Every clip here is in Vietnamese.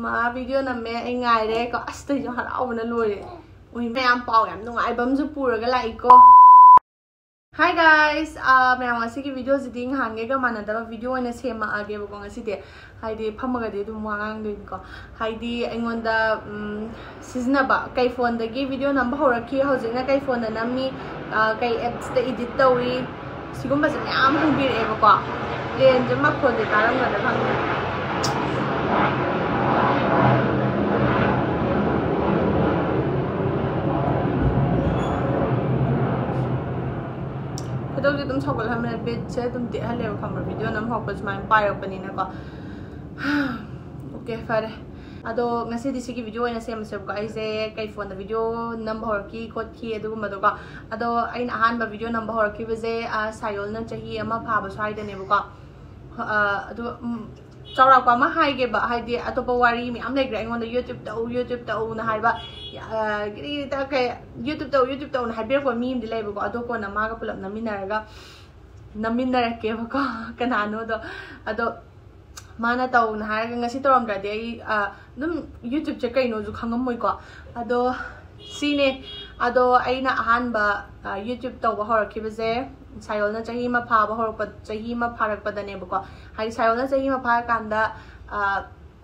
mà video là mẹ anh ngài đấy có astay cho hạt ốc nó lùi đấy ui mẹ ăn bò em đúng ai bấm giúp pura cái lại cô Hi guys, uh, मैं वहाँ से की वीडियो से दिन हाँ के का माना था वीडियो ने सेम आगे वो कौन सी थी हाई दी फम का दी तुम वहाँ आंग दिन को हाई दी इंगों दा सीजन बा कई फोन दा की वीडियो नंबर हो रखी है हो जिन्ना कई फोन दा नमी कई एप्स दा एडिट तो हुई सिकुम बस मैं आम हंबीर एवं को लेन जब मैं फोन दे कारण करना हम ꯑꯗꯨꯝ ꯁꯧꯒꯠꯍꯟꯕꯅꯦ ꯕꯤꯠꯁꯦ ꯑꯗꯨꯝ ꯇꯦꯛꯍꯜꯂꯦꯕ ꯈꯪꯕ꯭ꯔꯥ ꯚꯤꯗꯤꯑꯣ ꯅꯝꯍꯧꯔꯛꯄ ꯁꯨꯃꯥꯏꯅ ꯄꯥꯏꯔꯛꯄꯅꯤꯅꯀꯣ ओके फरे अदो ngasi di sigi video ina sem sem ko aise kai phone da video number hor ki kot ki adu ma do ka ado ain ahan ba video number hor ki baje sayol na chahi ama pha ba sai da ne bu ka ado chawra kwa ma hai ge ba hai di atopa wari mi am le gra ngon da youtube ta u youtube ta u na hai ba ꯀꯔꯤ ꯀꯩ ꯌꯨꯇ꯭ꯌꯨꯕ ꯇꯧ ꯌꯨꯇ꯭ꯌꯨꯕ ꯇꯧꯅ ꯍꯥꯏꯕꯤꯔꯛꯄ ꯃꯤ ꯑꯃꯗꯤ ꯂꯩꯕꯀꯣ ꯑꯗꯣ ꯀꯣꯟꯅ ꯃꯥꯒ ꯄꯨꯂꯞ ꯅꯝꯃꯤꯟꯅꯔꯒ ꯅꯝꯃꯤꯟꯅꯔꯛꯀꯦꯕꯀꯣ ꯀꯅꯥꯅꯣꯗꯣ ꯑꯗꯣ माना तौना हारगा ngasi toramdradi ai dum youtube che kaino ju khangamoi ko ado sine ado aina ahanba youtube tawba horakhiba je sayolna chahi ma phaba horpa chahi ma pharakpa dane bako hai sayolna chahi ma phar kanda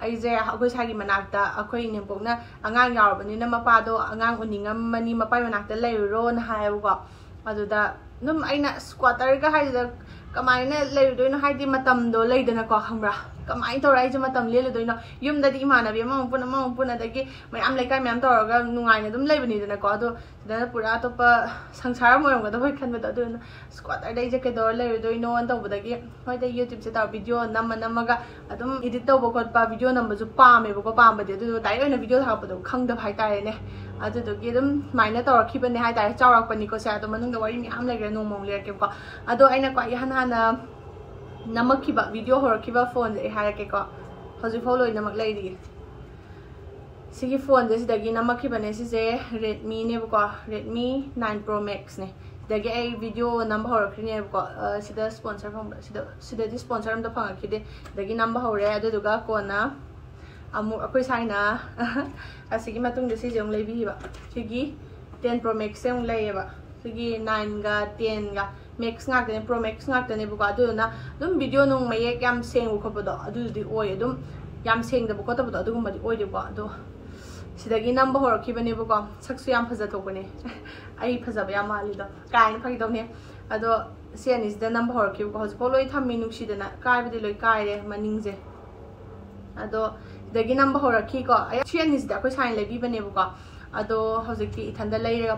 ꯑꯩꯁꯦ ꯑꯩꯈꯣꯏ ꯁ꯭ꯋꯥꯏꯒꯤ ꯃꯅꯥꯛꯇ ꯑꯩꯈꯣꯏ ꯏꯅꯦꯝꯄꯣꯛꯅ ꯑꯉꯥꯡ ꯌꯥꯎꯔꯕꯅꯤꯅ ꯃꯄꯥꯗꯣ ꯑꯉꯥꯡ ꯎꯅꯤꯡꯉꯝꯃꯅꯤ ꯃꯄꯥꯒꯤ ꯃꯅꯥꯛꯇ ꯂꯩꯔꯨꯔꯣꯅ ꯍꯥꯏꯌꯦꯕꯀꯣ ꯑꯗꯨꯗ ꯑꯗꯨꯝ ꯑꯩꯅ ꯀ꯭ꯋꯥꯇꯔꯒ ꯍꯥꯏꯁꯤꯗ ꯀꯃꯥꯏꯅ ꯂꯩꯔꯨꯗꯣꯏꯅꯣ ꯍꯥꯏꯗꯤ ꯃꯇꯝꯗꯣ ꯂꯩꯗꯅꯀꯣ ꯈꯪꯕ꯭ꯔꯥ cho mà yếm kamai torai chu matam le mà doino yum da di imana bi đây, pun amang pun da ki mai am lekai mai am tor ga nungai ne dum lei bani da ko do da pura to pa cái mo yong ga do khan ba do no squatter dai je ke do le anh an to da cái, hoi da youtube sẽ tạo video nam nam ga adum edit to bo ko pa video nam ba ju pa me bo ko pa ba de do dai na video ha ba do khang da phai tai ne ꯑꯗꯨꯗꯨꯒꯤ ꯑꯗꯨꯝ ꯁꯨꯃꯥꯏꯅ ꯇꯧꯔꯛꯈꯤꯕꯅꯦ ꯍꯥꯏꯇꯥꯔꯦ ꯆꯥꯎꯔꯛꯄꯅꯤꯀꯣ ꯁꯦ ꯑꯗꯣ ꯃꯅꯨꯡꯗ ꯋꯥꯔꯤ ꯃꯌꯥꯝ ꯂꯩꯔꯦ ꯅꯣꯡꯃ ꯑꯃꯨꯛ ꯂꯩꯔꯛꯀꯦꯕꯀꯣ ꯑꯗꯣ ꯑꯩꯅ ꯈ꯭ꯋꯥꯏ ꯍꯥꯟꯅ ꯍꯥꯟꯅ नमक्खिब भिडियो हरखिब फोन से हारकेको हजिफाउ लोइनमक लेरिगे सिगी फोन से सिदगी नमक्खिबने सिजे Redmi नेबको Redmi 9 Pro Max ने सिदगी ए भिडियो नंब हरखिने नेबको सिदा स्पोंसर फम सिदा सिदगी स्पोंसर हम द फंगखिदे सिदगी नंब हरे अदुदुगा कोना अमु अखोइ साइना असिगी मतुंग सिजे उंग लेबिहिबा सिगी 10 Pro Max से उंग लेयेबा सिगी 9 गा 10 गा ꯃꯦꯛꯁ ꯉꯥꯛꯇꯅꯦ ꯄ꯭ꯔꯣ ꯃꯦꯛꯁ ꯉꯥꯛꯇꯅꯦꯕꯀꯣ ꯑꯗꯨꯗꯨꯅ ꯑꯗꯨꯝ ꯚꯤꯗꯤꯑꯣ ꯅꯨꯡ ꯃꯌꯦꯛ ꯌꯥꯝ ꯁꯦꯡꯕ नंब होरखीबनेबको सक्सु याम फजा थोकने आई फजाब या मालिदो काइन फगिदोने अदो सेनिसद नंब होरखीबको हजको लोई थम्मी नुक्षिदना कायरे मनिंगजे अदो नंब होरखीको सेनिसद अखोय साइन लेबीबनेबको अदो हजकी इथंदा लैरेगा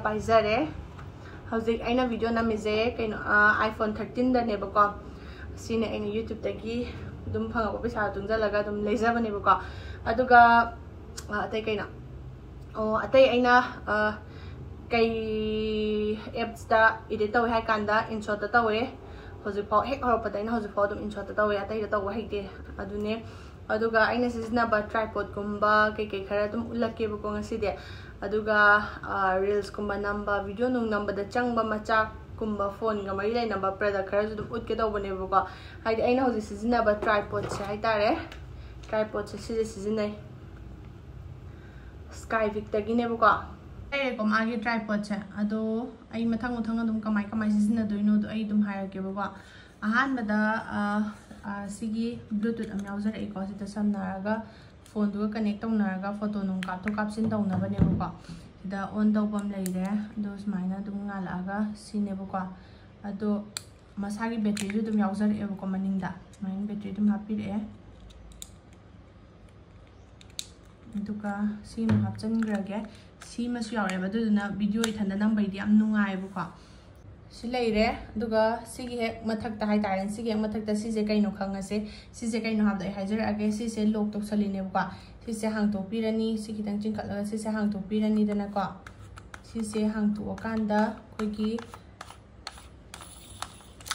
ꯍꯧꯖꯤꯛ ꯑꯩꯅ ꯚꯤꯗꯤꯑꯣ ꯅꯝꯃꯤꯁꯦ ꯀꯩꯅꯣ ꯑꯥꯏꯐꯣꯟ ꯊꯥꯔꯇꯤꯟꯗꯅꯦꯕꯀꯣ ꯁꯤꯅ ꯑꯩꯅ ꯌꯨꯇ꯭ꯌꯨꯕꯇꯒꯤ ꯑꯗꯨꯝ ꯐꯪꯉꯛꯄ ꯄꯩꯁꯥ ꯇꯨꯡꯁꯤꯜꯂꯒ ꯑꯗꯨꯝ ꯂꯩꯖꯕꯅꯦꯕꯀꯣ ꯑꯗꯨꯒ ꯑꯇꯩ ꯀꯩꯅꯣ ꯑꯣ ꯑꯇꯩ ꯑꯩꯅ ꯀꯩ ꯑꯦꯞꯁꯇ ꯏꯗꯤꯠ ꯇꯧꯋꯦ ꯍꯥꯏ ꯀꯥꯟꯗ ꯏꯟꯁꯣꯠꯇ ꯇꯧꯋꯦ ꯍꯧꯖꯤꯛꯐꯥꯎ ꯍꯦꯛ ꯍꯧꯔꯛꯄꯗ ꯑꯩꯅ ꯍꯧꯖꯤꯛꯐꯥꯎ ꯑꯗꯨꯝ ꯏꯟꯁꯣꯠꯇ ꯇꯧꯋꯦ ꯑꯇꯩꯗ ꯇꯧꯕ ꯍꯩꯇꯦ ꯑꯗꯨꯅꯦ ꯑꯗꯨꯒ ꯑꯩꯅ ꯁꯤꯖꯤꯟꯅꯕ ꯇ꯭ꯔꯥꯏꯄꯣꯠꯀꯨꯝꯕ ꯀꯩꯀꯩ ꯈꯔ ꯑꯗꯨꯝ ꯎꯠꯂꯛꯀꯦꯕꯀꯣ ꯉꯁꯤꯗꯤ aduga uh, reels kumba namba video nung namba da changba macha kumba phone ga mai lai namba preda kare so ut ke dobone boga hai ai na hosi sizina ba tripod se hai tare tripod se sizi sizina sky vic ta gine boga ai kom age tripod se adu ai mathang uthang dum kamai kamai sizina doino do ai dum hair ke boga ahan bada uh, uh, sigi bluetooth am yauzer ekosita sanaga phone o duga ꯐꯣꯟꯗꯨꯒ connect ꯇꯧꯅꯔꯒ ꯐ t o ꯣ ꯅꯨꯡ ꯀ ꯥ t ꯊ ꯣ ꯛ ꯀꯥꯞꯁꯤꯟ ꯇꯧꯅꯕꯅꯦꯕꯀꯣ ꯁꯤꯗ ꯑꯣꯟ ꯇꯧꯕ ꯑꯃ ꯂꯩꯔꯦ ꯑꯗꯣ ꯁꯨꯃꯥꯏꯅ ꯑꯗꯨꯝ ꯉꯥꯜꯂꯛꯑꯒ ꯁ ꯤ ꯅ ꯦ ꯕ ꯀ a ꯑꯗꯣ ꯃꯁꯥꯒꯤ ꯕꯦꯇ꯭ꯔꯤꯁꯨ ꯑꯗꯨꯝ ꯌꯥꯎꯖꯔꯛꯑꯦꯕꯀꯣ ꯃ ꯅ ꯤ ꯡ i n ꯨ ꯃ ꯥ ꯏ ꯅ ꯕꯦꯇ꯭ꯔꯤ ꯑꯗꯨꯝ ꯍꯥꯞꯄꯤꯔꯛꯑꯦ ꯑꯗꯨꯒ ꯁꯤ ꯑꯃ ꯍ ꯥ ꯞ ꯆ ꯤ g ꯈ ꯭ ꯔ ꯒ ꯦ ꯁꯤꯃꯁꯨ ꯌꯥꯎꯔꯛꯑꯦꯕ ꯑꯗꯨꯗꯨꯅ ꯚꯤꯗꯤꯑꯣ ꯏ ꯊ a n ꯅ ꯝ ꯕ ꯩ di am nu nga e b ꯕ ka ꯁꯤ ꯂꯩꯔꯦ ꯑꯗꯨꯒ ꯁꯤꯒꯤ ꯍꯦꯛ ꯃꯊꯛꯇ ꯍꯥꯏꯇꯥꯔꯦ ꯁꯤꯒꯤ ꯍꯦꯛ ꯃꯊꯛꯇ ꯁꯤꯁꯦ ꯀꯩꯅꯣ ꯈꯪꯉꯁꯦ ꯁꯤꯁꯦ ꯀꯩꯅꯣ ꯍꯥꯏꯕꯗꯣ ꯑꯩ ꯍꯥꯏꯖꯔꯛꯑꯒꯦ ꯁꯤꯁꯦ ꯂꯣꯛ ꯇꯧꯁꯜꯂꯤꯅꯦꯕꯀꯣ ꯁꯤꯁꯦ ꯍꯥꯡꯇꯣꯛꯄꯤꯔꯅꯤ ꯁꯤ ꯈꯤꯇꯪ ꯆꯤꯡꯈꯠꯂꯒ ꯁꯤꯁꯦ ꯍꯥꯡꯇꯣꯛꯄꯤꯔꯅꯤꯗꯅꯀꯣ ꯁꯤꯁꯦ ꯍꯥꯡꯇꯣꯛꯑꯀꯥꯟꯗ ꯑꯩꯈꯣꯏꯒꯤ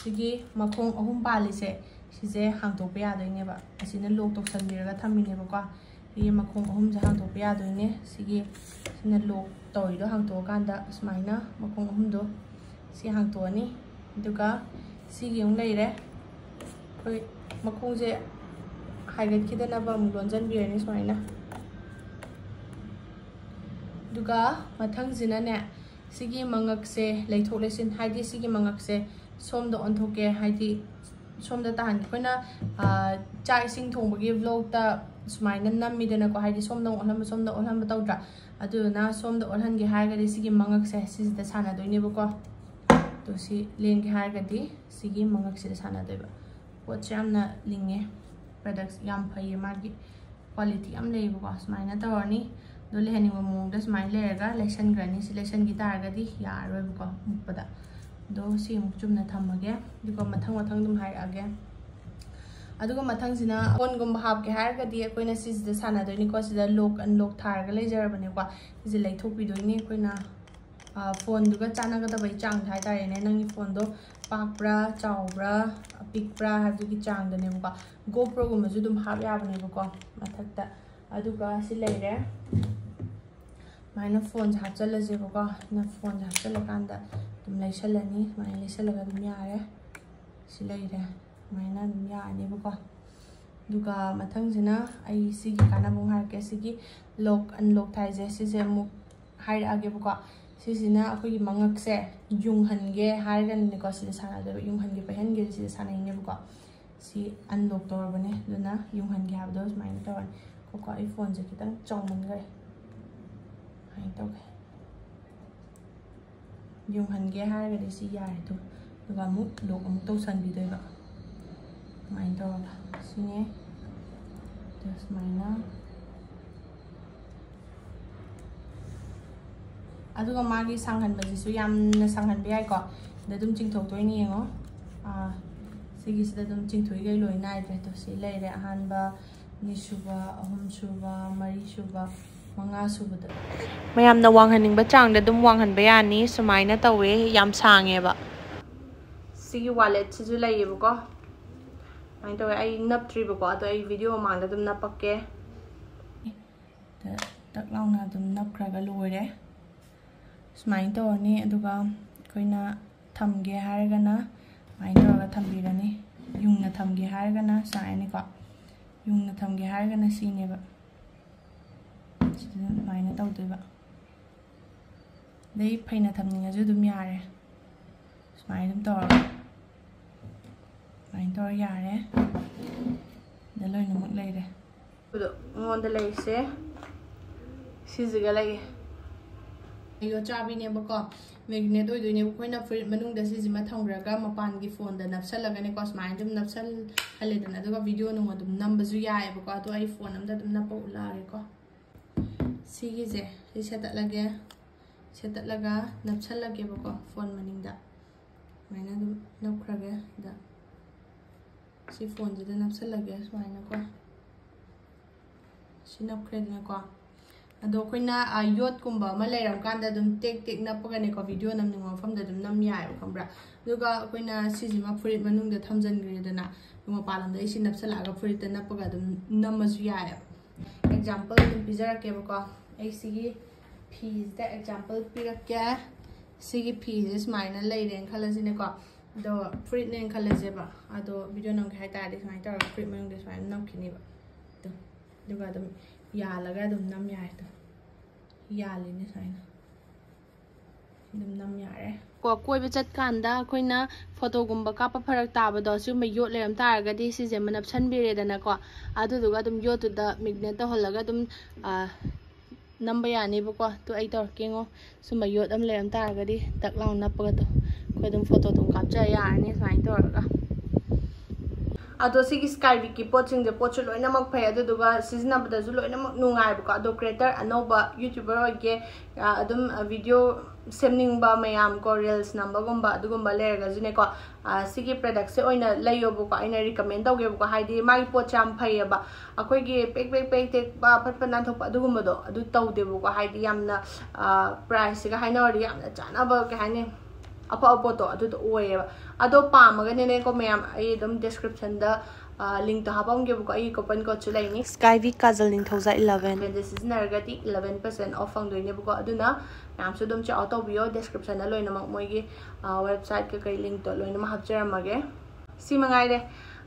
ꯁꯤꯒꯤ ꯃꯈꯣꯡ ꯑꯍꯨꯝ ꯄꯥꯜꯂꯤꯁꯦ ꯁꯤꯁꯦ ꯍꯥꯡꯇꯣꯛꯄ ꯌꯥꯗꯣꯏꯅꯦꯕ ꯑꯁꯤꯅ ꯂꯣꯛ ꯇꯧꯁꯟꯕꯤꯔꯒ ꯊꯝꯃꯤꯅꯦꯕꯀꯣ ꯁꯤꯒꯤ ꯃꯈꯣꯡ ꯑꯍꯨꯝꯁꯦ ꯍꯥꯡꯇꯣꯛꯄ ꯌꯥꯗꯣꯏꯅꯦ ꯁꯤꯒꯤ ꯁꯤꯅ ꯂꯣꯛ ꯇꯧꯔꯤꯗꯣ ꯍꯥꯡꯇꯣꯛꯑꯀꯥꯟꯗ ꯁꯨꯃꯥꯏꯅ ꯃꯈꯣꯡ ꯑꯍꯨꯝꯗꯣ si hàng tuần đi được cả si kiểu này đấy thôi mà cũng dễ hai cái kia đây là vòng luận dân biển này xoay nè được cả mà thằng gì nè si cái mangak xe lấy thuốc lấy xin hai cái si cái mangak xe, xôm đồ ăn thuốc kia hai cái xôm đồ tàn cái na chạy sinh thùng một cái vlog ta smile nên năm mình đây là có hai cái xôm đồ ăn mà xôm đồ ăn mà tao trả à từ na xôm đồ ăn cái hai cái si cái mangak sẽ si ta sản là đối nhau bao ꯄꯣꯠꯇꯣ ꯁꯤ ꯂꯦꯡꯒꯦ ꯍꯥꯏꯔꯒꯗꯤ ꯁꯤꯒꯤ ꯃꯉꯛꯁꯤꯗ ꯁꯥꯟꯅꯗꯣꯏꯕ ꯄꯣꯠꯁꯦ ꯌꯥꯝꯅ ꯂꯤꯡꯉꯦ ꯄ꯭ꯔꯗꯛꯁ ꯌꯥꯝ ꯐꯩꯌꯦ ꯃꯥꯒꯤ ꯀ꯭ꯋꯥꯂꯤꯇꯤ ꯌꯥꯝ ꯂꯩꯌꯦꯕꯀꯣ ꯁꯨꯃꯥꯏꯅ ꯇꯧꯔꯅꯤ ꯑꯗꯣ ꯂꯩꯍꯟꯅꯤꯡꯕ ꯃꯑꯣꯡꯗ ꯁꯨꯃꯥꯏꯅ ꯂꯩꯔꯒ ꯂꯩꯁꯟꯈ꯭ꯔꯅꯤ ꯁꯤ ꯂꯩꯁꯟꯈꯤ ꯇꯥꯔꯒꯗꯤ ꯌꯥꯔꯔꯣꯏꯕꯀꯣ ꯃꯨꯛꯄꯗ ꯑꯗꯣ ꯁꯤ ꯑꯃꯨꯛ ꯆꯨꯝꯅ ꯊꯝꯃꯒꯦ ꯑꯗꯨꯒ ꯃꯊꯪ ꯃꯊꯪ ꯑꯗꯨꯝ ꯍꯥꯏꯔꯛꯑꯒꯦ ꯑꯗꯨꯒ ꯃꯊꯪꯁꯤꯅ ꯀꯣꯟꯒꯨꯝꯕ ꯍꯥꯞꯀꯦ ꯍꯥꯏꯔꯒꯗꯤ ꯑꯩꯈꯣꯏꯅ ꯁꯤꯁꯤꯗ ꯁꯥꯟꯅꯗꯣꯏꯅꯤꯀꯣ ꯁꯤꯗ ꯂꯣꯛ ꯑꯟꯂꯣꯛ ꯊꯥꯔꯒ ꯂꯩꯖꯔꯕꯅꯦꯀꯣ ꯁꯤꯁꯦ ꯂꯩꯊꯣꯛꯄꯤꯗꯣꯏꯅꯤ ꯑꯩꯈꯣꯏꯅ ꯐꯣꯟꯗꯨꯒ ꯆꯥꯟꯅꯒꯗꯕꯩ ꯆꯥꯡꯗ ꯍꯥꯏꯇꯥꯔꯦꯅꯦ ꯅꯪꯒꯤ ꯐꯣꯟꯗꯣ ꯄꯥꯛꯄ꯭ꯔꯥ ꯆꯥꯎꯕ꯭ꯔꯥ ꯄꯤꯛꯄ꯭ꯔꯥ ꯍꯥꯏꯕꯗꯨꯒꯤ ꯆꯥꯡꯗꯅꯦꯕꯀꯣ ꯒꯣꯄ꯭ꯔꯣꯒꯨꯝꯕꯁꯨ ꯑꯗꯨꯝ ꯍꯥꯞ ꯌꯥꯕꯅꯦꯕꯀꯣ ꯃꯊꯛꯇ ꯑꯗꯨꯒ ꯁꯤ ꯂꯩꯔꯦ ꯁꯨꯃꯥꯏꯅ ꯐꯣꯟꯁꯦ ꯍꯥꯞꯆꯤꯜꯂꯁꯦꯕꯀꯣ ꯑꯗꯨꯅ ꯐꯣꯟꯁꯦ ꯍꯥꯞꯆꯤꯜꯂꯀꯥꯟꯗ ꯑꯗꯨꯝ ꯂꯩꯁꯜꯂꯅꯤ ꯁꯨꯃꯥꯏꯅ ꯂꯩꯁꯜꯂꯒ ꯑꯗꯨꯝ ꯌꯥꯔꯦ ꯁꯤ ꯂꯩꯔꯦ ꯁꯨꯃꯥꯏꯅ ꯑꯗꯨꯝ ꯌꯥꯔꯅꯦꯕꯀꯣ ꯑꯗꯨꯒ ꯃꯊꯪꯁꯤꯅ ꯑꯩ ꯁꯤꯒꯤ ꯀꯥꯟꯅꯕ ꯑꯃꯨꯛ ꯍꯥꯏꯔꯛꯀꯦ ꯁꯤꯒꯤ ꯂꯣꯛ ꯑꯟꯂꯣꯛ ꯊꯥꯏꯁꯦ ꯁꯤꯁꯦ ꯑꯃꯨꯛ ꯍꯥꯏꯔꯛꯑꯒꯦꯕꯀꯣ ꯁꯤꯁꯤꯅ ꯑꯩꯈꯣꯏꯒꯤ ꯃꯉꯛꯁꯦ ꯌꯨꯡꯍꯟꯒꯦ ꯍꯥꯏꯔꯒꯅꯤꯀꯣ ꯁꯤꯗ ꯁꯥꯟꯅꯗꯣꯏꯕ ꯌꯨꯡꯍꯟꯒꯦ ꯄꯩꯍꯟꯒꯦ ꯁꯤꯗ ꯁꯥꯟꯅꯩꯅꯦꯕꯀോ ꯁꯤ ꯑꯟꯂꯣꯛ ꯇꯧꯔꯕꯅꯦ ꯑꯗꯨꯅ ꯌꯨꯡꯍꯟꯒꯦ ꯍꯥꯏꯕꯗꯣ ꯁꯨꯃꯥꯏꯅ ꯇꯧꯔꯅꯤ ꯀꯣꯀꯣ ꯑꯩ ꯐꯣꯟꯁꯦ ꯈꯤꯇꯪ ꯆꯥꯎꯃꯟꯈ꯭ꯔꯦ ꯁꯨꯃꯥꯏꯅ ꯇꯧꯒꯦ ꯌꯨꯡꯍꯟꯒꯦ ꯍꯥꯏꯔꯒꯗꯤ ꯁꯤ ꯌꯥꯔꯦ ꯑꯗꯨ ꯑꯗꯨꯒ ꯑꯃꯨꯛ ꯂꯣꯛ ꯑꯃꯨꯛ ꯇꯧꯁꯟꯕꯤꯗꯣꯏꯕ ꯁꯨꯃꯥꯏꯅ ꯇꯧꯔꯒ ꯁꯤꯅꯦ ꯑꯗꯨ ꯁꯨꯃꯥꯏꯅ ꯑꯗꯨꯒ ꯃꯥꯒꯤ ꯁꯥꯡꯍꯟꯕꯁꯤꯁꯨ ꯌꯥꯝꯅ ꯁꯥꯡꯍꯟꯕ ꯌꯥꯏꯀꯣ ꯁꯤꯗ ꯑꯗꯨꯝ ꯆꯤꯡꯊꯣꯛꯇꯣꯏꯅꯤ ꯌꯦꯡꯉꯣ ꯁꯤꯒꯤꯁꯤꯗ ꯑꯗꯨꯝ ꯆꯤꯡꯊꯣꯛꯏꯈꯩ ꯂꯣꯏ ꯅꯥꯏꯗ꯭ꯔꯦ ꯑꯗꯣ ꯁꯤ ꯂꯩꯔꯦ ꯑꯍꯥꯟꯕ ꯑꯅꯤꯁꯨꯕ ꯑꯍꯨꯝꯁꯨꯕ ꯃꯔꯤꯁꯨꯕ ꯃꯉꯥꯁꯨꯕꯗ ꯃꯌꯥꯝꯅ ꯋꯥꯡꯍꯟꯅꯤꯡꯕ ꯆꯥꯡꯗ ꯑꯗꯨꯝ ꯋꯥꯡꯍꯟꯕ ꯌꯥꯅꯤ ꯁꯨꯃꯥꯏꯅ ꯇꯧꯋꯦ ꯌꯥꯝ ꯁꯥꯡꯉꯦꯕ ꯁꯤꯒꯤ ꯋꯥꯂꯦꯠꯁꯤꯁꯨ ꯂꯩꯌꯦꯕꯀꯣ ꯁꯨꯃꯥꯏꯅ ꯇꯧꯋꯦ ꯑꯩ ꯅꯞꯇ꯭ꯔꯤꯕꯀꯣ ꯑꯗꯣ ꯑꯩ ꯚꯤꯗꯤꯑꯣ ꯃꯃꯥꯡꯗ ꯑꯗꯨꯝ ꯅꯞꯄꯛꯀꯦ ꯇꯛ ꯂꯥꯎꯅ ꯑꯗꯨꯝ ꯅꯞꯈ꯭ꯔꯒ ꯂꯣꯏꯔꯦ ꯁꯨꯃꯥꯏꯅ ꯇꯧꯔꯅꯤ ꯑꯗꯨꯒ ꯑꯩꯈꯣꯏꯅ ꯊꯝꯒꯦ ꯍꯥꯏꯔꯒꯅ ꯁꯨꯃꯥꯏꯅ ꯇꯧꯔꯒ ꯊꯝꯕꯤꯔꯅꯤ ꯌꯨꯡꯅ ꯊꯝꯒꯦ ꯍꯥꯏꯔꯒꯅ ꯁꯨꯃꯥꯏꯅꯀꯣ ꯌꯨꯡꯅ ꯊꯝꯒꯦ ꯍꯥꯏꯔꯒꯅ ꯁꯤꯅꯦꯕ ꯁꯤꯗ ꯑꯗꯨꯃꯥꯏꯅ ꯇꯧꯗꯣꯏꯕ ꯑꯗꯩ ꯐꯩꯅ ꯊꯝꯅꯤꯡꯉꯁꯨ ꯑꯗꯨꯝ ꯌꯥꯔꯦ ꯁꯨꯃꯥꯏꯅ ꯑꯗꯨꯝ ꯇꯧꯔꯒ ꯁꯨꯃꯥꯏꯅ ꯇꯧꯔ ꯌꯥꯔꯦ ꯑꯗ ꯂꯣꯏꯅꯃꯛ ꯂꯩꯔꯦ ꯑꯗꯣ ꯑꯩꯉꯣꯟꯗ ꯂꯩꯔꯤꯁꯦ ꯁꯤꯁꯤꯒ ꯂꯩꯌꯦ ꯑꯩꯌꯣ ꯆꯥꯕꯤꯅꯦꯕꯀꯣ ꯃꯦꯒꯤꯅꯦꯠ ꯑꯣꯏꯗꯣꯏꯅꯦꯕ ꯑꯩꯈꯣꯏꯅ ꯐꯨꯔꯤꯠ ꯃꯅꯨꯡꯗ ꯁꯤꯁꯤꯃ ꯊꯝꯈ꯭ꯔꯒ ꯃꯄꯥꯟꯒꯤ ꯐꯣꯟꯗ ꯅꯞꯁꯜꯂꯒꯅꯦꯀꯣ ꯁꯨꯃꯥꯏꯅ ꯑꯗꯨꯝ ꯅꯞꯁꯜꯍꯜꯂꯦꯗꯅ ꯑꯗꯨꯒ ꯚꯤꯗꯤꯑꯣ ꯅꯨꯡ ꯑꯗꯨꯝ ꯅꯝꯕꯁꯨ ꯌꯥꯏꯑꯕꯀꯣ ꯑꯗꯣ ꯑꯩ ꯐꯣꯟ ꯑꯝꯗ ꯑꯗꯨꯝ ꯅꯞꯄ ꯎꯠꯂꯛꯑꯒꯦꯀꯣ ꯁꯤꯒꯤꯁꯦ ꯁꯤ ꯁꯦꯠꯇꯠꯂꯒꯦ ꯁꯦꯠꯇꯠꯂꯒ ꯅꯞꯁꯜꯂꯒꯦꯕꯀꯣ ꯐꯣꯟ ꯃꯅꯤꯡꯗ ꯁꯨꯃꯥꯏꯅ ꯑꯗꯨꯝ ꯅꯞꯈ꯭ꯔꯒꯦ ꯁꯤꯗ ꯁꯤ ꯐꯣꯟꯁꯤꯗ ꯅꯞꯁꯜꯂꯒꯦ ꯁꯨꯃꯥꯏꯅꯀꯣ ꯁꯤ ꯅꯞꯈ꯭ꯔꯦꯗꯅꯀꯣ ꯑꯗꯣ ꯑꯩꯈꯣꯏꯅ ꯌꯣꯠꯀꯨꯝꯕ ꯑꯃ ꯂꯩꯔꯝꯀꯥꯟꯗ ꯑꯗꯨꯝ ꯇꯦꯛ ꯇꯦꯛ ꯅꯞꯄꯒꯅꯦꯀꯣ ꯚꯤꯗꯤꯑꯣ ꯅꯝꯅꯤꯡꯕ ꯃꯐꯝꯗ ꯑꯗꯨꯝ ꯅꯝ ꯌꯥꯏꯕ ꯈꯪꯕ꯭ꯔꯥ ꯑꯗꯨꯒ ꯑꯩꯈꯣꯏꯅ ꯁꯤꯁꯤꯃ ꯐꯨꯔꯤꯠ ꯃꯅꯨꯡꯗ ꯊꯝꯖꯤꯟꯈ꯭ꯔꯦꯗꯅ ꯃꯄꯥꯟ ꯂꯝꯗ ꯑꯩꯁꯤ ꯅꯞꯁꯤꯜꯂꯛꯑꯒ ꯐꯨꯔꯤꯠꯇ ꯅꯞꯄꯒ ꯑꯗꯨꯝ ꯅꯝꯃꯁꯨ ꯌꯥꯏꯑꯕ ꯑꯦꯛꯖꯥꯝꯄꯜ ꯑꯗꯨꯝ ꯄꯤꯖꯔꯛꯀꯦꯕꯀꯣ ꯑꯩ ꯁꯤꯒꯤ ꯐꯤꯁꯤꯗ ꯑꯦꯛꯖꯥꯝꯄꯜ ꯄꯤꯔꯛꯀꯦ ꯁꯤꯒꯤ ꯐꯤꯁꯦ ꯁꯨꯃꯥꯏꯅ ꯂꯩꯔꯦꯅ ꯈꯜꯂꯁꯤꯅꯦꯀꯣ ꯑꯗꯣ ꯐꯨꯔꯤꯠꯅꯦꯅ ꯈꯜꯂꯁꯦꯕ ꯑꯗꯣ ꯚꯤꯗꯤꯑꯣ ꯅꯝꯒꯦ ꯍꯥꯏ ꯇꯥꯔꯗꯤ ꯁꯨꯃꯥꯏꯅ ꯇꯧꯔꯒ ꯐꯨꯔꯤꯠ ꯃꯅꯨꯡꯗ ꯁꯨꯃꯥꯏꯅ ꯅꯝꯈꯤꯅꯦꯕ ꯑꯗꯨꯝ ꯑꯗꯨꯒ ꯑꯗꯨꯝ ꯌꯥꯜꯂꯒ ꯑꯗꯨꯝ ꯅꯝ ꯌꯥꯏꯗꯣ ꯌꯥꯜꯂꯤꯅꯦ ꯁꯨꯃꯥꯏꯅ ꯑꯗꯨꯝ ꯅꯝ ꯌꯥꯔꯦ ꯀꯣ ꯀꯣꯏꯕ ꯆꯠꯀꯥꯟꯗ ꯑꯩꯈꯣꯏꯅ ꯐꯣꯇꯣꯒꯨꯝꯕ ꯀꯥꯞꯄ ꯐꯔꯛ ꯇꯥꯕꯗꯣ ꯁꯤꯒꯨꯝꯕ ꯌꯣꯠ ꯂꯩꯔꯝ ꯇꯥꯔꯒꯗꯤ ꯁꯤꯁꯦ ꯅꯞꯁꯟꯕꯤꯔꯦꯗꯅꯀꯣ ꯑꯗꯨꯗꯨꯒ ꯑꯗꯨꯝ ꯌꯣꯠꯇꯨꯗ ꯃꯤꯛꯅꯦꯠ ꯇꯧꯍꯜꯂꯒ ꯑꯗꯨꯝ ꯅꯝꯕ ꯌꯥꯅꯦꯕꯀꯣ ꯑꯗꯨ ꯑꯩ ꯇꯧꯔꯛꯀꯦ ꯌꯦꯡꯉꯣ ꯁꯨꯝꯕ ꯌꯣꯠ ꯑꯃ ꯂꯩꯔꯝ ꯇꯥꯔꯒꯗꯤ ꯇꯛ ꯂꯥꯎ ꯅꯞꯄꯒꯗꯣ ꯑꯩꯈꯣꯏ ꯑꯗꯨꯝ ꯐꯣꯇꯣ ꯑꯗꯨꯝ ꯀꯥꯞꯆ ꯌꯥꯔꯅꯤ ꯁꯨꯃꯥꯏꯅ ꯇꯧꯔꯒ ꯁꯦꯝꯅꯤꯡꯕ ꯃꯌꯥꯝ ꯀꯣ ꯔꯤꯜꯁ ꯅꯝꯕꯒꯨꯝꯕ ꯑꯗꯨꯒꯨꯝꯕ ꯂꯩꯔꯒꯁꯨꯅꯦꯀꯣ ꯁꯤꯒꯤ ꯄ꯭ꯔꯗꯛꯁꯦ ꯑꯣꯏꯅ ꯂꯩꯌꯣꯕꯀꯣ ꯑꯩꯅ ꯔꯤꯀꯃꯦꯟ ꯇꯧꯒꯦꯕꯀꯣ ꯍꯥꯏꯗꯤ ꯃꯥꯒꯤ ꯄꯣꯠꯁꯦ ꯌꯥꯝ ꯐꯩꯌꯦꯕ ꯑꯩꯈꯣꯏꯒꯤ ꯄꯦꯛ ꯄꯦꯛ ꯄꯦꯛ ꯇꯦꯛꯄ ꯐꯠ ꯐꯠ ꯅꯥꯟꯊꯣꯛꯄ ꯑꯗꯨꯒꯨꯝꯕꯗꯣ ꯑꯗꯨ ꯇꯧꯗꯦꯕꯀꯣ ꯍꯥꯏꯗꯤ ꯌꯥꯝꯅ ꯄ꯭ꯔꯥꯏꯁꯁꯤꯒ ꯍꯥꯏꯅꯔꯗꯤ ꯌꯥꯝꯅ ꯆꯥꯟꯅꯕ ꯀꯩ ꯍꯥꯏꯅꯤ ꯑꯐ ꯑꯐꯕꯗꯣ ꯑꯗꯨꯗ ꯑꯣꯏꯌꯦꯕ अदो पामगने को मैं ये दम डिस्क्रिप्शन दा लिंक तो हापम के बुक ऑफ फंग दोइने बुक अदुना मैम से वेबसाइट के कई लिंक तो लोइना रे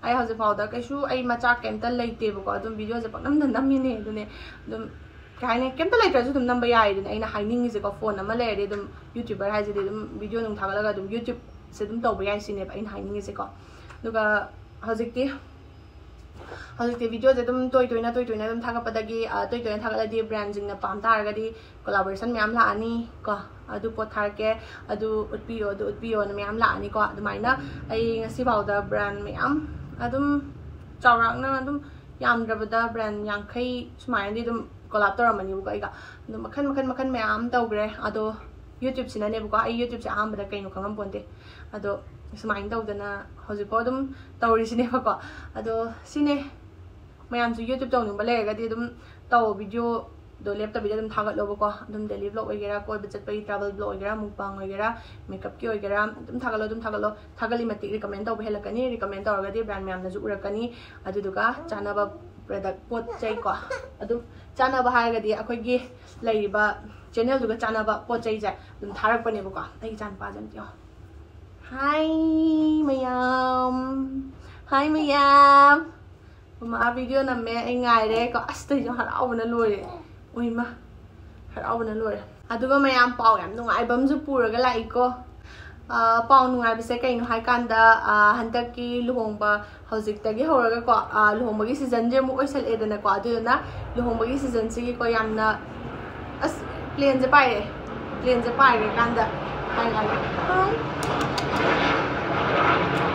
आई हजे मचा केमता लेते पकनम ननम ने दुने दुम ꯀꯥꯏꯅ ꯀꯩꯝꯇ ꯑꯗꯨꯝ ꯅꯝꯕ ꯌꯥꯏꯗꯅ ꯑꯩꯅ ꯍꯥꯏꯅꯤꯡꯉꯤꯁꯦꯀꯣ ꯐꯣꯟ ꯑꯃ ꯂꯩꯔꯗꯤ ꯑꯗꯨꯝ ꯑꯗꯨꯝ ꯚꯤꯗꯤꯑꯣ ꯅꯨꯡ ꯊꯥꯒꯠꯂꯒ ꯑꯗꯨꯝ YouTube anh xin se dum to bya sine ba in học dịch đi, học dịch hajikti video je dum toy toy na toy toy na dum thaga padagi toy toy na thaga di brand jing na pam tar ga di collaboration mình làm myam la ani ko adu pot thar ke adu utpiyo adu utpiyo na là anh ani ko adu maina ai ngasi bau da brand mình, myam adum chawrak na yam adum yamdrabada brand đi yankai smaina di dum collab tor amani buga iga dum mình làm makhan myam tawgre adu ꯌꯨꯇ꯭ꯌꯨꯕꯁꯤꯅꯅꯦꯕꯀꯣ ꯑꯩ ꯌꯨꯇ꯭ꯌꯨꯕꯁꯦ ꯑꯍꯥꯟꯕꯗ ꯀꯩꯅꯣ ꯈꯪꯉꯝ ꯄꯣꯟꯗꯦ ꯑꯗꯣ ꯁꯨꯃꯥꯏꯅ ꯇꯧꯗꯅ ꯍꯧꯖꯤꯛꯐꯥꯎ ꯑꯗꯨꯝ ꯇꯧꯔꯤꯁꯤꯅꯦꯕꯀꯣ ꯑꯗꯣ ꯁꯤꯅꯦ ꯃꯌꯥꯝꯁꯨ ꯌꯨꯇ꯭ꯌꯨꯕ ꯇꯧꯅꯤꯡꯕ ꯂꯩꯔꯒꯗꯤ ꯑꯗꯨꯝ ꯇꯧ ꯚꯤꯗꯤꯑꯣ ꯗꯣ ꯂꯦꯞꯇꯕꯤꯗ ꯑꯗꯨꯝ ꯊꯥꯒꯠꯂꯣꯕꯀꯣ ꯑꯗꯨꯝ ꯗꯦꯂꯤ ꯕ꯭ꯂꯣꯛ ꯑꯣꯏꯒꯦꯔꯥ ꯀꯣꯏꯕ ꯆꯠꯄꯒꯤ ꯇ꯭ꯔꯥꯕꯦꯜ ꯕ꯭ꯂꯣꯛ ꯑꯣꯏꯒꯦꯔꯥ ꯃꯨꯛꯕꯥꯡ ꯑꯣꯏꯒꯦꯔꯥ ꯃꯦꯀꯞꯀꯤ ꯑꯣꯏꯒꯦꯔꯥ ꯑꯗꯨꯝ ꯊꯥꯒꯠꯂꯣ ꯑꯗꯨꯝ ꯊꯥꯒꯠꯂꯣ ꯊꯥꯒꯠꯂꯤ ꯃꯇꯤꯛ ꯔꯤꯀꯃꯦꯟ ꯇꯧꯕ ꯍꯦꯜꯂꯛꯀꯅꯤ ꯔꯤꯀꯃꯦꯟ ꯇꯧꯔꯒꯗꯤ ꯕ꯭ꯔꯥꯟ ꯃꯌꯥꯝꯅꯁꯨ ꯎꯔꯛꯀꯅꯤ ꯑꯗꯨꯗꯨꯒ ꯆꯥꯅꯕ ꯄ꯭ꯔꯗꯛ ꯄꯣꯠ ꯆꯩꯀꯣ ꯑꯗꯨꯝ ꯆꯥꯅꯕ ꯍꯥꯏꯔꯒꯗꯤ ꯑꯩꯈꯣꯏꯒꯤ ꯂꯩꯔꯤꯕ ꯆꯦꯅꯦꯜꯗꯨꯒ ꯆꯥꯟꯅꯕ ꯄꯣꯠ ꯆꯩꯁꯦ ꯑꯗꯨꯝ ꯊꯥꯔꯛꯄꯅꯦꯕꯀꯣ ꯑꯩ ꯏꯆꯥꯅꯨꯄꯥꯁꯦ ꯌꯦꯡꯉꯣ ꯍꯥꯏ ꯃꯌꯥꯝ ꯍꯥꯏ ꯃꯌꯥꯝ ꯃꯃꯥ ꯚꯤꯗꯤꯑꯣ ꯅꯝꯃꯦ ꯑꯩ ꯉꯥꯏꯔꯦꯀꯣ ꯑꯁ ꯇꯩꯁꯨ ꯍꯔꯥꯎꯕꯅ ꯂꯣꯏꯔꯦ ꯎꯏꯃ ꯍꯔꯥꯎꯕꯅ ꯂꯣꯏꯔꯦ ꯑꯗꯨꯒ ꯃꯌꯥꯝ ꯄꯥꯎ ꯌꯥꯝ ꯅꯨꯡꯉꯥꯏꯕ ꯑꯃꯁꯨ ꯄꯨꯔꯒ ꯂꯥꯛꯏꯀꯣ ꯄꯥꯎ ꯅꯨꯡꯉꯥꯏꯕꯁꯦ ꯀꯩꯅꯣ ꯍꯥꯏꯀꯥꯟꯗ ꯍꯟꯗꯛꯀꯤ ꯂꯨꯍꯣꯡꯕ ꯍꯧꯖꯤꯛꯇꯒꯤ ꯍꯧꯔꯒꯀꯣ ꯂꯨꯍꯣꯡꯕꯒꯤ ꯁꯤꯖꯟꯁꯦ ꯑꯃꯨꯛ ꯑꯣꯏꯁꯜꯂꯛꯑꯦꯗꯅꯀꯣ ꯑꯗꯨꯗꯨꯅ ꯂꯨꯍꯣꯡꯕꯒꯤ ꯁꯤꯖꯟꯁꯤꯒꯤꯀꯣ ꯌꯥꯝꯅ ꯄ꯭ꯂꯦꯟꯁꯦ ꯄꯥꯏꯔꯦ ꯄ꯭ꯂꯦꯟꯁꯦ ꯄꯥꯏꯔꯀꯥꯟꯗ ꯄꯥꯏꯔꯀꯥꯟꯗ ꯍꯥꯏ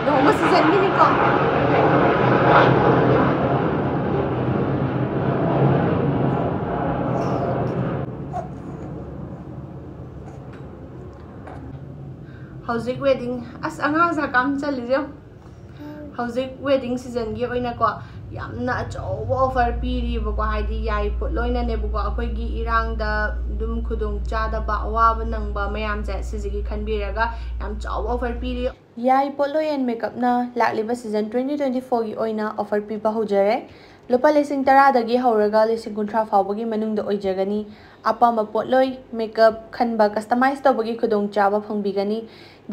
ꯅꯣꯡꯃ ꯁꯤꯖꯟꯒꯤꯅꯤꯀꯣ ꯍꯧꯖꯤꯛ ꯋꯦꯗꯤꯡ ꯑꯁ ꯑꯉꯥꯡ ꯁꯔꯀꯥꯝ ꯆꯜꯂꯤꯁꯦ ꯍꯧꯖꯤꯛ ꯋꯦꯗꯤꯡ ꯁꯤꯖꯟꯒꯤ ꯑꯣꯏꯅꯀꯣ ꯌꯥꯝꯅ ꯑꯆꯧꯕ ꯑꯣꯐꯔ ꯄꯤꯔꯤꯕꯀꯣ ꯍꯥꯏꯗꯤ ꯌꯥꯏꯐꯨꯠ ꯂꯣꯏꯅꯅꯦꯕꯀꯣ ꯑꯩꯈꯣꯏꯒꯤ ꯏꯔꯥꯡꯗ ꯑꯗꯨꯝ ꯈꯨꯗꯣꯡ ꯆꯥꯗꯕ ꯑꯋꯥꯕ ꯅꯪꯕ ꯃꯌꯥꯝꯁꯦ ꯁꯤꯁꯤꯒꯤ ꯈꯟꯕꯤꯔꯒ ꯌꯥꯝꯆꯥꯎꯕ ꯑꯣꯐꯔ ꯄꯤꯔꯤ ꯌꯥꯏ ꯄꯣꯠꯂꯣꯏ ꯑꯦꯟ ꯃꯦꯀꯞꯅ ꯂꯥꯛꯂꯤꯕ ꯁꯤꯖꯟ ꯇ꯭ꯋꯦꯟꯇꯤ ꯇ꯭ꯋꯦꯟꯇꯤ ꯐꯣꯔꯒꯤ ꯑꯣꯏꯅ ꯑꯣꯐꯔ ꯄꯤꯕ ꯍꯧꯖꯔꯦ ꯂꯨꯄꯥ ꯂꯤꯁꯤꯡ ꯇꯔꯥꯗꯒꯤ ꯍꯧꯔꯒ ꯂꯤꯁꯤꯡ ꯀꯨꯟꯊ꯭ꯔꯥ ꯐꯥꯎꯕꯒꯤ ꯃꯅꯨꯡꯗ ꯑꯣꯏꯖꯒꯅꯤ ꯑꯄꯥꯝꯕ ꯄꯣꯠꯂꯣꯏ ꯃꯦꯀꯞ ꯈꯟꯕ ꯀꯁꯇꯃꯥꯏꯁ ꯇꯧꯕꯒꯤ ꯈꯨꯗꯣꯡꯆꯥꯕ ꯐꯪꯕꯤꯒꯅꯤ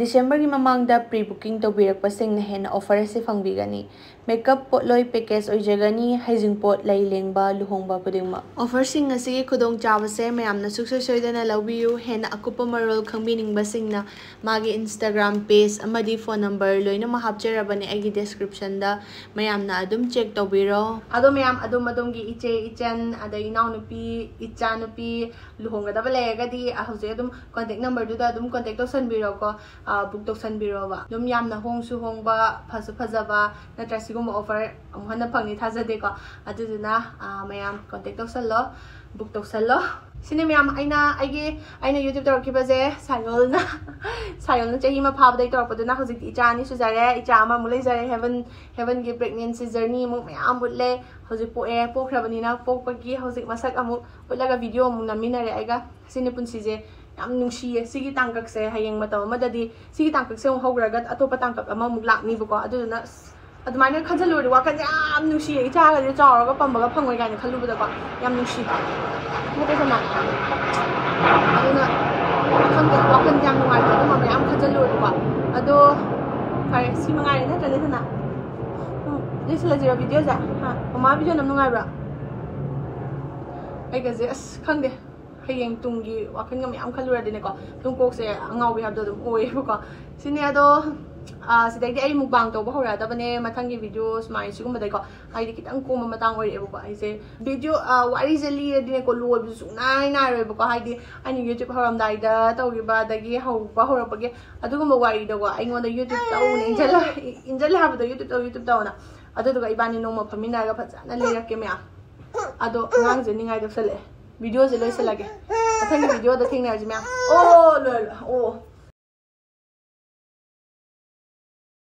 ꯗꯤꯁꯦꯝꯕꯔꯒꯤ ꯃꯃꯥꯡꯗ ꯄ꯭ꯔꯤ ꯕꯨꯀꯤꯡ ꯇꯧꯕꯤꯔꯛꯄꯁꯤꯡꯅ ꯍꯦꯟꯅ ꯑꯣꯐꯔ ꯑꯁꯤ ꯐꯪꯕꯤꯒꯅꯤ ꯃꯦꯀꯞ ꯄꯣꯠꯂꯣꯏ ꯄꯦꯀꯦꯖ ꯑꯣꯏꯖꯒꯅꯤ ꯍꯩꯖꯤꯡꯄꯣꯠ ꯂꯩ ꯂꯦꯡꯕ ꯂꯨꯍꯣꯡꯕ ꯈꯨꯗꯤꯡꯃꯛ ꯑꯣꯐꯔꯁꯤꯡ ꯑꯁꯤꯒꯤ ꯈꯨꯗꯣꯡꯆꯥꯕꯁꯦ ꯃꯌꯥꯝꯅ ꯁꯨꯡꯁꯣꯏ ꯁꯣꯏꯗꯅ ꯂꯧꯕꯤꯌꯨ ꯍꯦꯟꯅ ꯑꯀꯨꯞꯄ ꯃꯔꯣꯜ ꯈꯪꯕꯤꯅꯤꯡꯕꯁꯤꯡꯅ ꯃꯥꯒꯤ ꯏꯟꯁꯇꯥꯒ꯭ꯔꯥꯝ ꯄꯦꯖ ꯑꯃꯗꯤ ꯐꯣꯟ ꯅꯝꯕꯔ ꯂꯣꯏꯅꯃꯛ ꯍꯥꯞꯆꯔꯕꯅꯦ ꯑꯩꯒꯤ ꯗꯤꯁꯀ꯭ꯔꯤꯞꯁꯟꯗ ꯃꯌꯥꯝꯅ ꯑꯗꯨꯝ ꯆꯦꯛ ꯇꯧꯕꯤꯔꯣ ꯑꯗꯣ ꯃꯌꯥꯝ ꯑꯗꯨꯝ ꯑꯗꯣꯝꯒꯤ ꯏꯆꯦ ꯏꯆꯟ ꯑꯗꯩ ꯏꯅꯥꯎꯅꯨꯄꯤ ꯏꯆꯥꯅꯨꯄꯤ ꯂꯨꯍꯣꯡꯒꯗꯕ ꯂꯩꯔꯒꯗꯤ ꯍꯧꯖꯤꯛ ꯑꯗꯨꯝ ꯀꯣꯟꯇꯦꯛ ꯅꯝꯕꯔꯗꯨꯗ ꯑꯗꯨꯝ ꯀꯣꯟꯇꯦꯛ ꯇꯧꯁꯟꯕꯤꯔꯣꯀꯣ ꯕꯨꯛ ꯇꯧꯁꯟꯕꯤꯔꯣꯕ ꯑꯗꯨꯝ ꯌꯥꯝꯅ ꯍꯣꯡꯁꯨ ꯍꯣꯡꯕ ꯐꯁꯨ ꯐꯖꯕ ꯅꯠꯇ꯭ꯔꯁꯨ ꯁꯤꯒꯨꯝꯕ ꯑꯣꯐꯔ ꯑꯃꯨꯛ ꯍꯟꯅ ꯐꯪꯅꯤ ꯊꯥꯖꯗꯦꯀꯣ ꯑꯗꯨꯗꯨꯅ ꯃꯌꯥꯝ ꯀꯣꯟꯇꯦꯛ ꯇꯧꯁꯜꯂꯣ ꯕꯨꯛ ꯇꯧꯁꯜꯂꯣ ꯁꯤꯅꯦ ꯃꯌꯥꯝ ꯑꯩꯅ ꯑꯩꯒꯤ ꯑꯩꯅ ꯌꯨꯇ꯭ꯌꯨꯕ ꯇꯧꯔꯛꯈꯤꯕꯁꯦ ꯁꯥꯌꯣꯜꯅ ꯁꯥꯌꯣꯜꯅ ꯆꯍꯤ ꯑꯃ ꯐꯥꯕꯗꯒꯤ ꯇꯧꯔꯛꯄꯗꯨꯅ ꯍꯧꯖꯤꯛꯇꯤ ꯏꯆꯥ ꯑꯅꯤ ꯁꯨꯖꯔꯦ ꯏꯆꯥ ꯑꯃꯃꯨꯛ ꯂꯩꯖꯔꯦ ꯍꯦꯚꯟ ꯍꯦꯚꯟꯒꯤ ꯄ꯭ꯔꯦꯒꯅꯦꯟꯁꯤ ꯖꯔꯅꯤꯃꯨꯛ ꯃꯌꯥꯝ ꯎꯠꯂꯦ ꯍꯧꯖꯤꯛ ꯄꯣꯛꯑꯦ ꯄꯣꯛꯈ꯭ꯔꯕꯅꯤꯅ ꯄꯣꯛꯄꯒꯤ ꯍꯧꯖꯤꯛ ꯃꯁꯛ ꯑꯃꯨꯛ ꯎꯠꯂꯒ ꯚꯤꯗꯤꯑꯣ ꯑꯃꯨꯛ ꯅꯝꯃꯤꯟꯅꯔꯦ ꯑꯩꯒ ꯁꯤꯅꯤ ꯄꯨꯟꯁꯤꯁꯦ ꯌꯥꯝ ꯅꯨꯡꯁꯤꯌꯦ ꯁꯤꯒꯤ ꯇꯥꯡꯀꯛꯁꯦ ꯍꯌꯦꯡ ꯃꯇꯝ ꯑꯃꯗꯗꯤ ꯁꯤꯒꯤ ꯇꯥꯡꯀꯛꯁꯦ ꯑꯃꯨꯛ ꯍꯧꯈ꯭ꯔꯒ ꯑꯇꯣꯞꯄ ꯇꯥꯡꯀꯛ ꯑꯃꯃꯨꯛ ꯂꯥꯛꯅꯤꯕꯀꯣ ꯑꯗꯨꯗꯨꯅ ꯑꯗꯨꯃꯥꯏꯅ ꯈꯟꯖꯜꯂꯨꯔꯗꯤ ꯋꯥꯈꯜꯁꯦ ꯌꯥꯝ ꯅꯨꯡꯁꯤꯌꯦ ꯏꯆꯥꯒꯁꯦ ꯆꯥꯎꯔꯒ ꯄꯝꯃꯒ ꯐꯪꯉꯣꯏꯀꯥꯏꯅ ꯈꯜꯂꯨꯕꯗꯀꯣ ꯌꯥꯝ ꯅꯨꯡꯁꯤꯕ ꯅꯠꯇ꯭ꯔꯁꯨꯅ ꯑꯗꯨꯅ ꯈꯪꯗꯦ ꯋꯥꯈꯜꯁꯦ ꯌꯥꯝ ꯅꯨꯡꯉꯥꯏꯇꯦ ꯑꯗꯨꯝꯕ ꯃꯌꯥꯝ ꯈꯟꯖꯜꯂꯨꯔꯗꯤꯀꯣ ꯑꯗꯣ ꯐꯔꯦ ꯁꯤ ꯃꯉꯥꯏꯔꯦ ꯅꯠꯇ꯭ꯔ ꯂꯩꯗꯅ ꯂꯣꯏꯁꯤꯜꯂꯁꯤꯔꯣ ꯚꯤꯗꯤꯑꯣꯁꯦ ꯍꯥ ꯃꯃꯥ ꯚꯤꯗꯤꯑꯣ ꯌꯥꯝ ꯅꯨꯡꯉꯥꯏꯕ꯭ꯔꯥ ꯑꯩꯒꯁꯦ ꯑꯁ ꯈꯪꯗꯦ ꯍꯌꯦꯡ ꯇꯨꯡꯒꯤ ꯋꯥꯈꯜꯒ ꯃꯌꯥꯝ ꯈꯜꯂꯨꯔꯗꯤꯅꯦꯀꯣ ꯇꯨꯡꯀꯣꯛꯁꯦ ꯑꯉꯥꯎꯕ ꯍꯥꯏꯕꯗꯣ ꯑꯗꯨꯝ ꯑꯣꯏꯌꯦꯕꯀꯣ ꯁꯤꯅꯦ ꯑꯗꯣ အစတ်အ်မပောင်းသောပဟုတ်ပန်မခင်ကြီးပြောစမှင်စုမတ်ကအိုက်ကတ်ကုမမတောင်းဝ်ပါအစေ။ဗီဒီိုအဝရီစလီးတ်ကလိုပြစုနိုင်နာရ်ပကဟိုက်သည်အနင်ရ်ပောင်းသာသောပါသည်ဟုပါဟုတ်ပကအသူမပါရီတောကအင်ကတ်ရ်သောင်းနေ်ကြလ်ဟာပသောရ်သောင်းနာအသောကပနေနုမှာဖမင်နာကဖ်နလ်ခဲ့မာအသောနင်စ်နင်းကတ်ဖ်လ်။ဗီဒီိုစလ်စလ်ခဲ့။အသ်ကြောသခင်နာကြမာအောလ်အော။ ah,